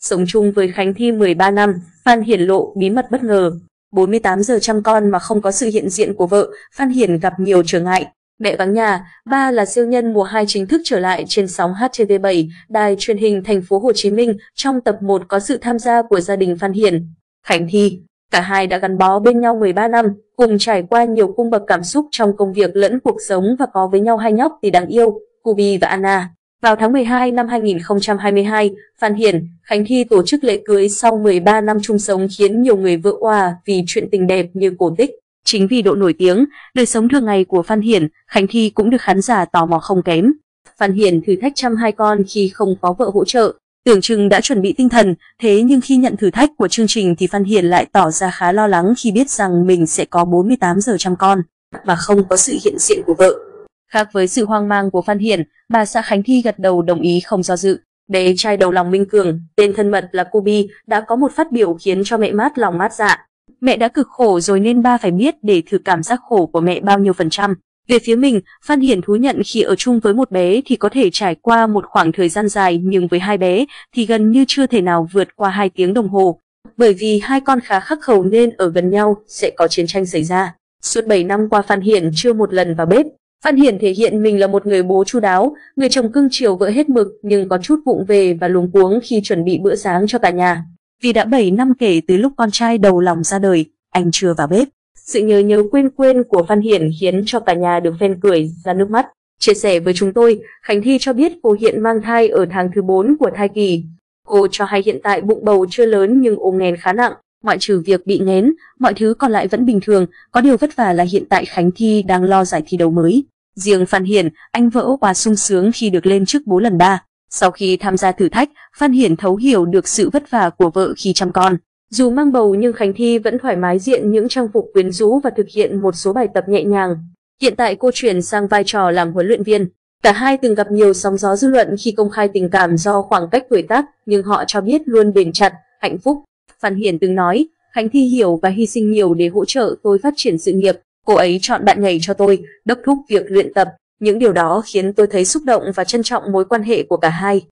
Sống chung với Khánh Thi 13 năm, Phan Hiển lộ bí mật bất ngờ. 48 giờ chăm con mà không có sự hiện diện của vợ, Phan Hiển gặp nhiều trở ngại. Mẹ vắng nhà, ba là siêu nhân mùa 2 chính thức trở lại trên sóng HTV7, đài truyền hình thành phố Hồ Chí Minh. Trong tập 1 có sự tham gia của gia đình Phan Hiển, Khánh Thi. Cả hai đã gắn bó bên nhau 13 năm, cùng trải qua nhiều cung bậc cảm xúc trong công việc lẫn cuộc sống và có với nhau hai nhóc thì đáng yêu, Kubi và Anna. Vào tháng 12 năm 2022, Phan Hiển, Khánh Thi tổ chức lễ cưới sau 13 năm chung sống khiến nhiều người vỡ òa vì chuyện tình đẹp như cổ tích. Chính vì độ nổi tiếng, đời sống thường ngày của Phan Hiển, Khánh Thi cũng được khán giả tò mò không kém. Phan Hiển thử thách chăm hai con khi không có vợ hỗ trợ, tưởng chừng đã chuẩn bị tinh thần, thế nhưng khi nhận thử thách của chương trình thì Phan Hiển lại tỏ ra khá lo lắng khi biết rằng mình sẽ có 48 giờ chăm con, mà không có sự hiện diện của vợ. Khác với sự hoang mang của Phan Hiển, bà xã Khánh Thi gật đầu đồng ý không do dự. Bé trai đầu lòng Minh Cường, tên thân mật là Kobe, đã có một phát biểu khiến cho mẹ mát lòng mát dạ. Mẹ đã cực khổ rồi nên ba phải biết để thử cảm giác khổ của mẹ bao nhiêu phần trăm. Về phía mình, Phan Hiển thú nhận khi ở chung với một bé thì có thể trải qua một khoảng thời gian dài nhưng với hai bé thì gần như chưa thể nào vượt qua hai tiếng đồng hồ. Bởi vì hai con khá khắc khẩu nên ở gần nhau sẽ có chiến tranh xảy ra. Suốt 7 năm qua Phan Hiển chưa một lần vào bếp, Phan Hiển thể hiện mình là một người bố chu đáo, người chồng cưng chiều vợ hết mực nhưng có chút vụng về và luống cuống khi chuẩn bị bữa sáng cho cả nhà. Vì đã 7 năm kể từ lúc con trai đầu lòng ra đời, anh chưa vào bếp. Sự nhớ nhớ quên quên của Phan Hiển khiến cho cả nhà được phen cười ra nước mắt. Chia sẻ với chúng tôi, Khánh Thi cho biết cô hiện mang thai ở tháng thứ 4 của thai kỳ. Cô cho hay hiện tại bụng bầu chưa lớn nhưng ôm nghén khá nặng, ngoại trừ việc bị nghén, mọi thứ còn lại vẫn bình thường, có điều vất vả là hiện tại Khánh Thi đang lo giải thi đấu mới. Riêng Phan Hiển, anh vỡ quá sung sướng khi được lên trước bố lần ba. Sau khi tham gia thử thách, Phan Hiển thấu hiểu được sự vất vả của vợ khi chăm con. Dù mang bầu nhưng Khánh Thi vẫn thoải mái diện những trang phục quyến rũ và thực hiện một số bài tập nhẹ nhàng. Hiện tại cô chuyển sang vai trò làm huấn luyện viên. Cả hai từng gặp nhiều sóng gió dư luận khi công khai tình cảm do khoảng cách tuổi tác, nhưng họ cho biết luôn bền chặt, hạnh phúc. Phan Hiển từng nói, Khánh Thi hiểu và hy sinh nhiều để hỗ trợ tôi phát triển sự nghiệp. Cô ấy chọn bạn nhảy cho tôi, đốc thúc việc luyện tập. Những điều đó khiến tôi thấy xúc động và trân trọng mối quan hệ của cả hai.